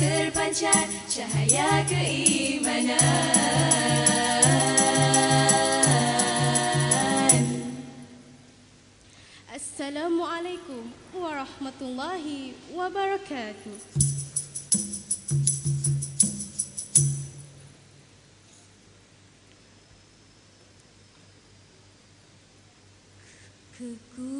திருப்பஞ்சார் சஹையாக ஈமனா السلام عليكم ورحمة الله وبركاته Cuckoo.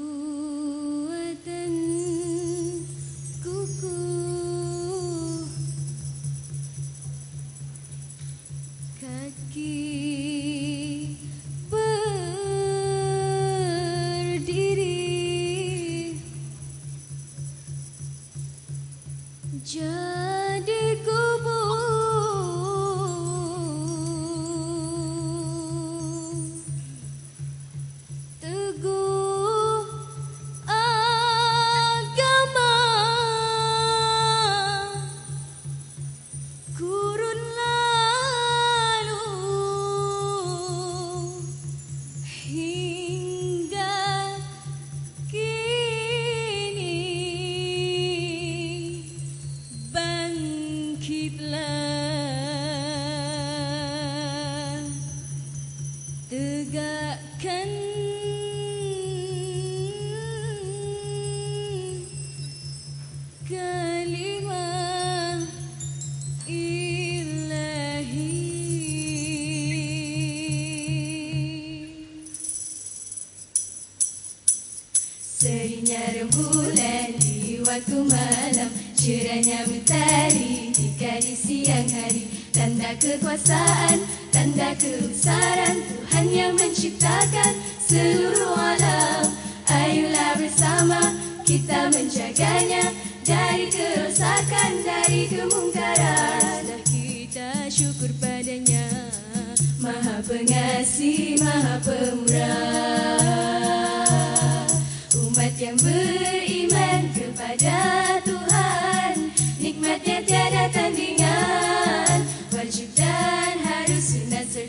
Sinar bulan di waktu malam Cerahnya mentari di kali siang hari Tanda kekuasaan, tanda kebesaran Tuhan yang menciptakan seluruh alam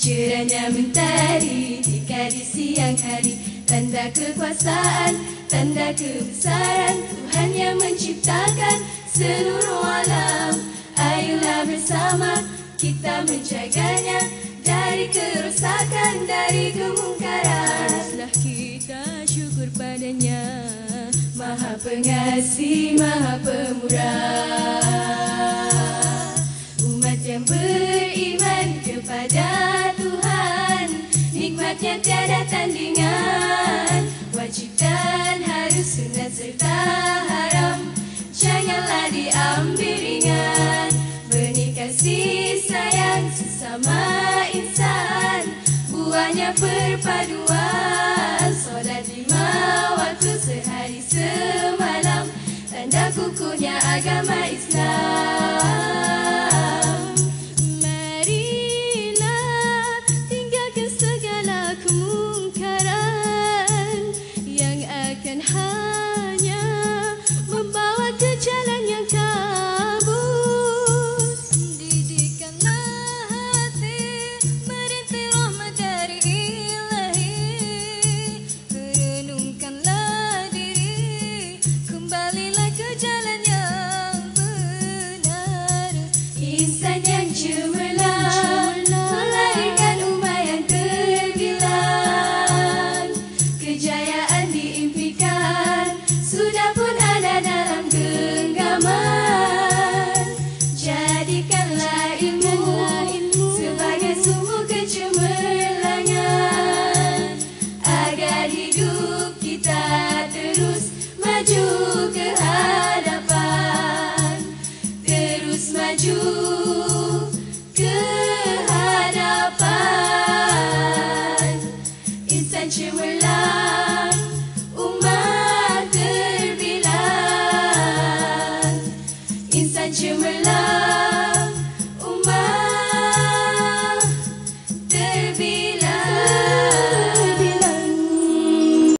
Cerahnya mentari jika di siang hari. Tanda kekuasaan, tanda kebesaran. Tuhan yang menciptakan seluruh alam. Ayolah bersama kita menjaganya Dari kerusakan, dari kemungkaran. Haruslah kita syukur padanya. Maha pengasih, maha pemurah.